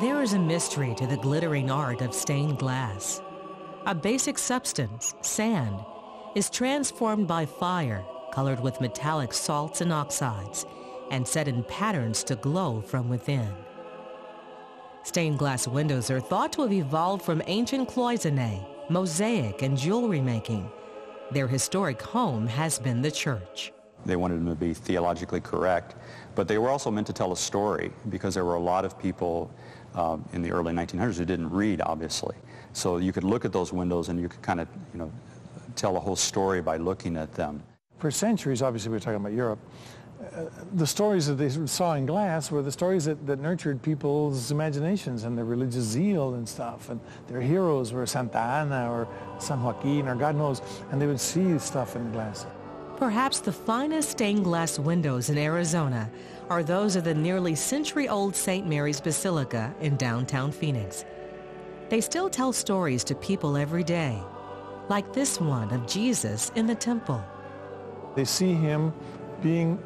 There is a mystery to the glittering art of stained glass. A basic substance, sand, is transformed by fire, colored with metallic salts and oxides, and set in patterns to glow from within. Stained glass windows are thought to have evolved from ancient cloisonne, mosaic, and jewelry making. Their historic home has been the church. They wanted them to be theologically correct, but they were also meant to tell a story because there were a lot of people um, in the early 1900s who didn't read, obviously. So you could look at those windows and you could kind of, you know, tell a whole story by looking at them. For centuries, obviously we're talking about Europe, uh, the stories that they saw in glass were the stories that, that nurtured people's imaginations and their religious zeal and stuff. And their heroes were Santa Ana or San Joaquin or God knows, and they would see stuff in glass. Perhaps the finest stained glass windows in Arizona are those of the nearly century-old St. Mary's Basilica in downtown Phoenix. They still tell stories to people every day, like this one of Jesus in the temple. They see him being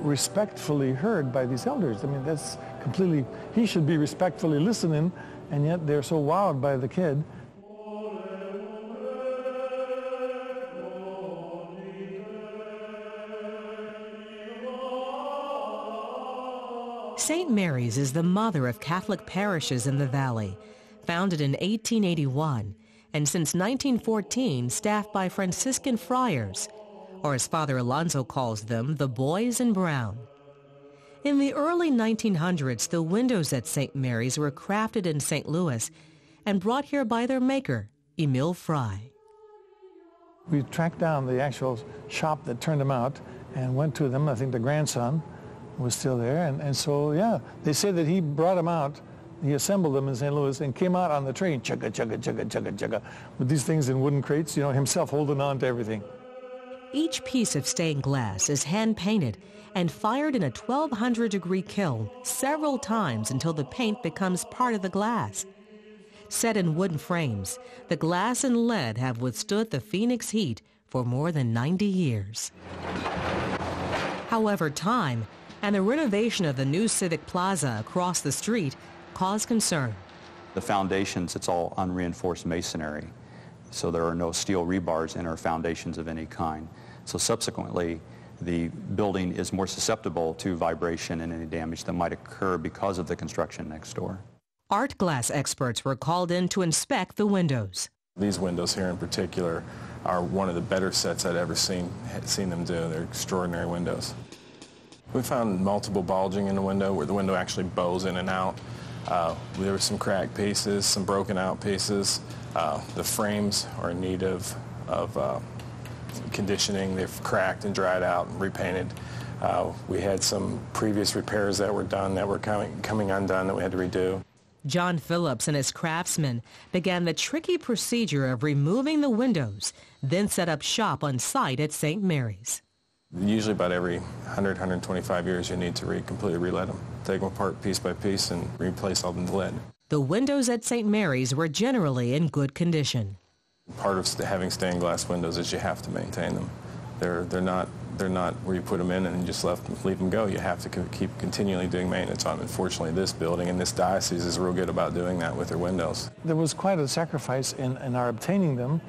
respectfully heard by these elders. I mean, that's completely, he should be respectfully listening, and yet they're so wowed by the kid St. Mary's is the mother of Catholic parishes in the valley, founded in 1881 and since 1914 staffed by Franciscan friars, or as Father Alonso calls them, the boys in brown. In the early 1900s, the windows at St. Mary's were crafted in St. Louis and brought here by their maker, Emil Frei. We tracked down the actual shop that turned them out and went to them. I think the grandson was still there. And, and so, yeah, they say that he brought them out. He assembled them in St. Louis and came out on the train, chugga, chugga, chugga, chugga, chugga, with these things in wooden crates, you know, himself holding on to everything. Each piece of stained glass is hand-painted and fired in a 1200 degree kiln several times until the paint becomes part of the glass. Set in wooden frames, the glass and lead have withstood the Phoenix heat for more than 90 years. However, time and the renovation of the new Civic Plaza across the street caused concern. The foundations, it's all unreinforced masonry, so there are no steel rebars in our foundations of any kind. So subsequently, the building is more susceptible to vibration and any damage that might occur because of the construction next door. Art glass experts were called in to inspect the windows. These windows here in particular are one of the better sets I'd ever seen, seen them do. They're extraordinary windows. We found multiple bulging in the window where the window actually bows in and out. Uh, there were some cracked pieces, some broken out pieces. Uh, the frames are in need of, of uh, conditioning. They've cracked and dried out and repainted. Uh, we had some previous repairs that were done that were coming, coming undone that we had to redo. John Phillips and his craftsmen began the tricky procedure of removing the windows, then set up shop on site at St. Mary's. Usually about every 100, 125 years you need to re completely relet them. Take them apart piece by piece and replace all the lead. The windows at St. Mary's were generally in good condition. Part of having stained glass windows is you have to maintain them. They're, they're, not, they're not where you put them in and just left, leave them go. You have to keep continually doing maintenance on them. Unfortunately, this building and this diocese is real good about doing that with their windows. There was quite a sacrifice in, in our obtaining them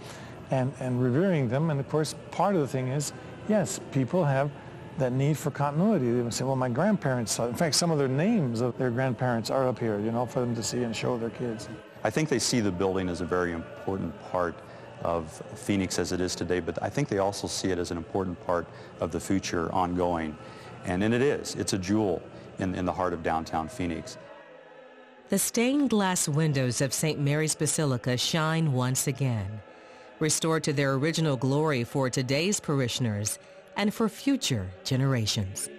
and, and revering them. And of course, part of the thing is yes, people have that need for continuity. They would say, well, my grandparents saw. In fact, some of their names of their grandparents are up here, you know, for them to see and show their kids. I think they see the building as a very important part of Phoenix as it is today, but I think they also see it as an important part of the future ongoing. And, and it is. It's a jewel in, in the heart of downtown Phoenix. The stained glass windows of St. Mary's Basilica shine once again restored to their original glory for today's parishioners and for future generations.